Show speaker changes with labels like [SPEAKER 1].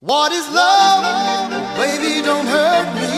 [SPEAKER 1] What is love? Baby, don't hurt me.